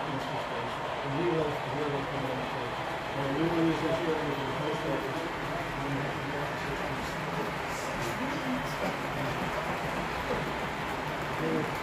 Southeastern states, the real the new the post office. Thank you.